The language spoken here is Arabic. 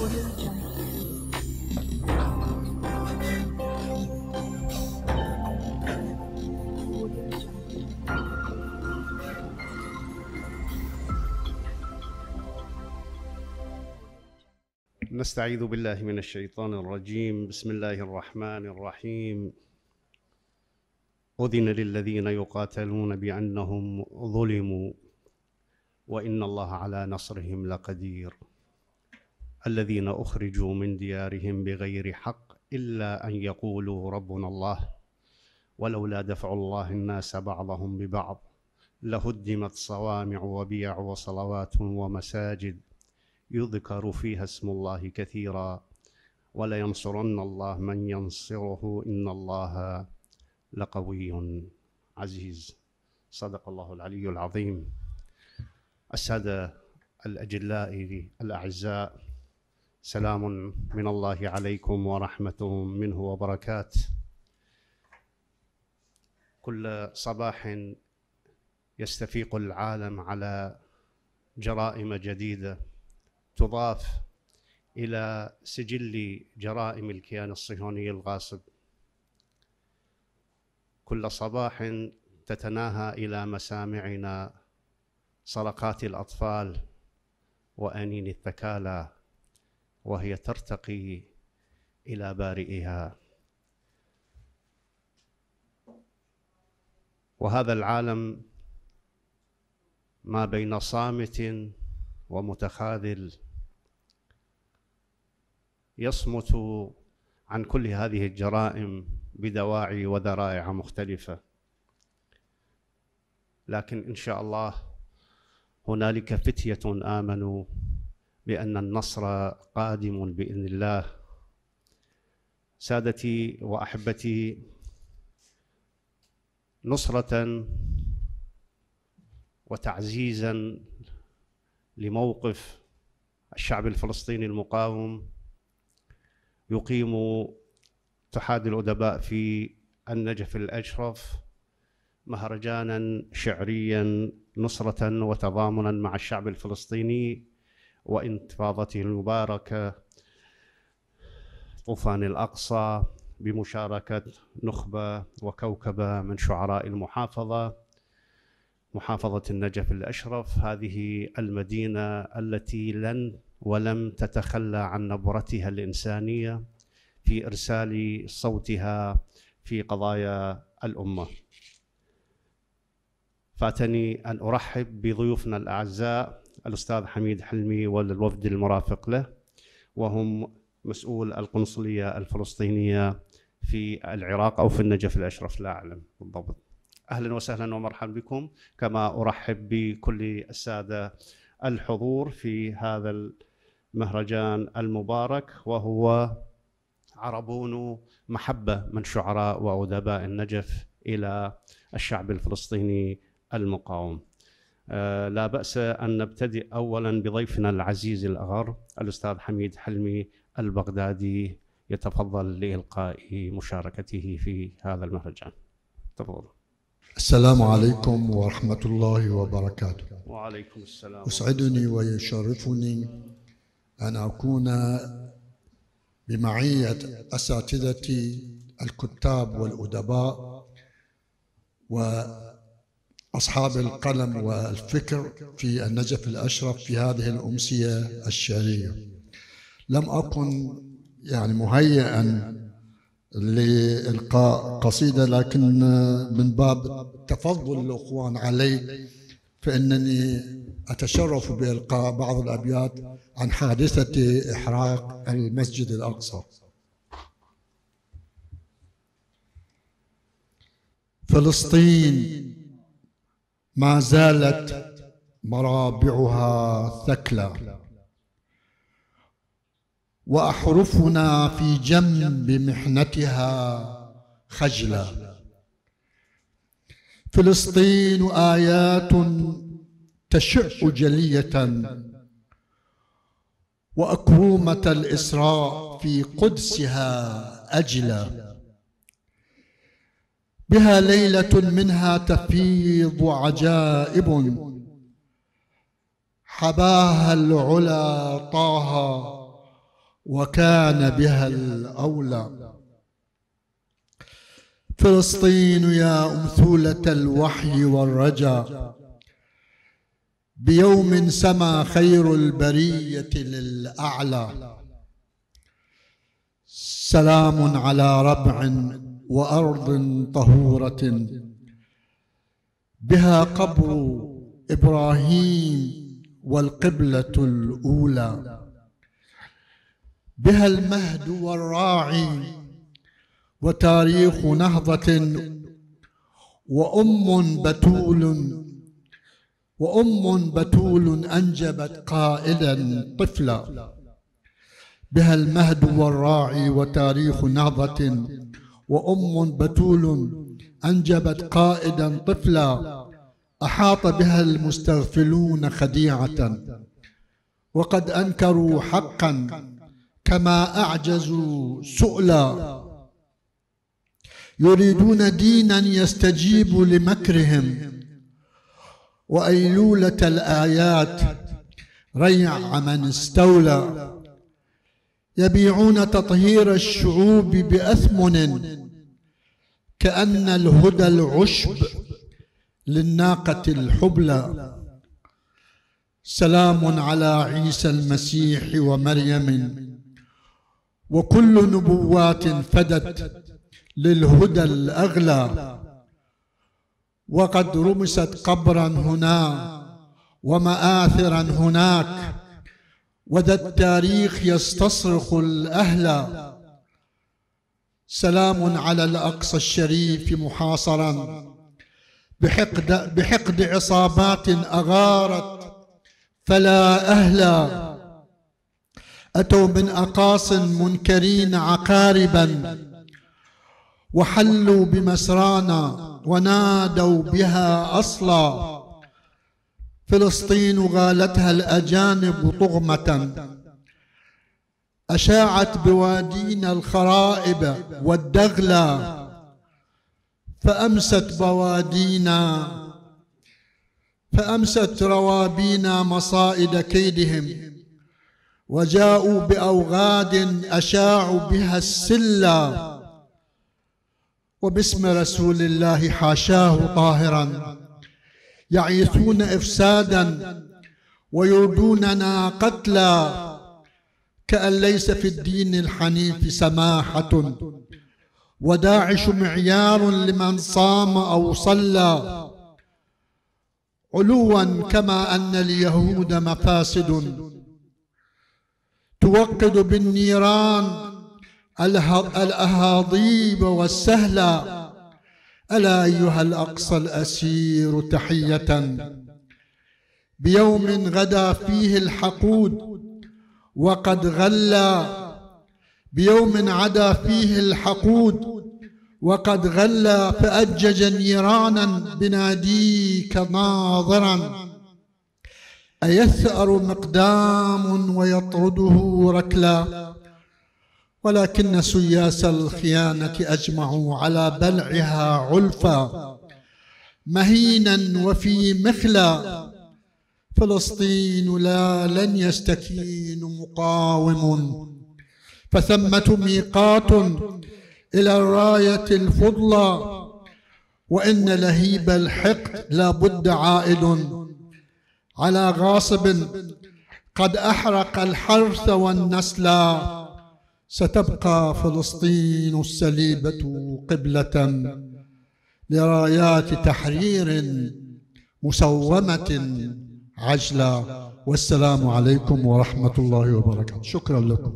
نستعيذ بالله من الشيطان الرجيم. بسم الله الرحمن الرحيم. أذن للذين يقاتلون بأنهم ظلموا وإن الله على نصرهم لقدير. الذين أخرجوا من ديارهم بغير حق إلا أن يقولوا ربنا الله ولولا دفع الله الناس بعضهم ببعض لهدمت صوامع وبيع وصلوات ومساجد. يذكر فيها اسم الله كثيرا ولينصرن الله من ينصره إن الله لقوي عزيز. صدق الله العلي العظيم. السادة الأجلاء الأعزاء سلام من الله عليكم ورحمة منه وبركات. كل صباح يستفيق العالم على جرائم جديدة تضاف إلى سجل جرائم الكيان الصهيوني الغاصب. كل صباح تتناهى إلى مسامعنا صرخات الأطفال وأنين الثكالى وهي ترتقي إلى بارئها. وهذا العالم ما بين صامت ومتخاذل يصمت عن كل هذه الجرائم بدواعي وذرائع مختلفة. لكن إن شاء الله هنالك فتية آمنوا بأن النصر قادم بإذن الله. سادتي وأحبتي نصرة وتعزيزا لموقف الشعب الفلسطيني المقاوم يقيم اتحاد الأدباء في النجف الأشرف مهرجانا شعريا نصرة وتضامنا مع الشعب الفلسطيني وانتفاضته المباركة. طوفان الأقصى بمشاركة نخبة وكوكبة من شعراء المحافظة. محافظة النجف الأشرف هذه المدينة التي لن ولم تتخلى عن نبرتها الإنسانية في إرسال صوتها في قضايا الأمة. فاتني أن أرحب بضيوفنا الأعزاء. الأستاذ حميد حلمي والوفد المرافق له وهم مسؤول القنصلية الفلسطينية في العراق أو في النجف الأشرف لا أعلم بالضبط أهلا وسهلا ومرحبا بكم كما أرحب بكل السادة الحضور في هذا المهرجان المبارك وهو عربون محبة من شعراء وأدباء النجف إلى الشعب الفلسطيني المقاوم. آه، لا بأس أن نبتدئ اولا بضيفنا العزيز الأغر الأستاذ حميد حلمي البغدادي يتفضل لإلقاء مشاركته في هذا المهرجان. تفضل. السلام عليكم ورحمة الله وبركاته وعليكم السلام أسعدني ويشرفني أن أكون بمعية أساتذتي الكتاب والأدباء وأصحاب القلم والفكر في النجف الأشرف في هذه الأمسية الشعرية لم أكن يعني مهيئا لإلقاء قصيدة لكن من باب تفضل الأخوان علي فإنني أتشرف بإلقاء بعض الأبيات عن حادثة إحراق المسجد الأقصى. فلسطين ما زالت مرابعها ثكلى وأحرفنا في جنب محنتها خجلا. فلسطين آيات تشع جلية وأكرومة الإسراء في قدسها اجلى بها ليلة منها تفيض عجائب. حباها العلا طه وكان بها الأولى. فلسطين يا أمثولة الوحي والرجا. بيوم سما خير البرية للأعلى. سلام على ربع وأرض طهورة. بها قبر إبراهيم والقبلة الأولى. بها المهد والراعي وتاريخ نهضة. وأم بتول وأم بتول أنجبت قائلا طفلا. بها المهد والراعي وتاريخ نهضة. وأم بتول أنجبت قائدا طفلا أحاط بها المستغفلون خديعة. وقد أنكروا حقا كما أعجزوا سؤلا. يريدون دينا يستجيب لمكرهم. وأيلولة الآيات ريع من استولى. يبيعون تطهير الشعوب بأثمن. كأن الهدى العشب للناقة الحبلى. سلام على عيسى المسيح ومريم. وكل نبوات فدت للهدى الأغلى. وقد رمست قبرا هنا ومآثرا هناك. وذا التاريخ يستصرخ الأهل سلام على الأقصى الشريف محاصرا. بحقد, بحقد عصابات أغارت فلا أهلا. أتوا من أقاص منكرين عقاربا. وحلوا بمسرانا ونادوا بها أصلا. فلسطين غالتها الأجانب طغمة. أشاعت بوادينا الخرائب والدغلا فأمست بوادينا فأمست روابينا مصائد كيدهم وجاءوا بأوغاد أشاعوا بها السلة وباسم رسول الله حاشاه طاهرا يعيثون إفسادا ويردوننا قتلا. كأن ليس في الدين الحنيف سماحة. وداعش معيار لمن صام أو صلى. علوا كما أن اليهود مفاسد. توقد بالنيران الأهاضيب والسهلا ألا أيها الأقصى الأسير تحية. بيوم غدا فيه الحقود. وقد غلى بيوم عدا فيه الحقود وقد غلى فأجج نيرانا بناديك ناظرا. أيثأر مقدام ويطرده ركلا؟ ولكن سياس الخيانة أجمعوا على بلعها علفا مهينا وفي مخلا. فلسطين لا لن يستكين مقاوم. فثمة ميقات إلى الراية الفضلى وإن لهيب الحقد لا بد عائد. على غاصب قد أحرق الحرث والنسل ستبقى فلسطين السليبة قبلة لرايات تحرير مسومة. عجلة. والسلام عليكم ورحمة الله وبركاته. شكرا لكم.